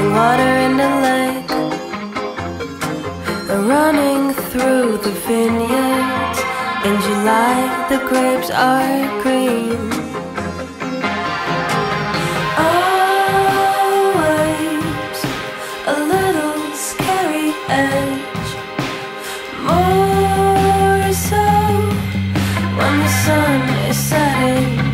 Pouring water in the lake Running through the vineyards. In July the grapes are green. Always a little scary edge. More so when the sun is setting.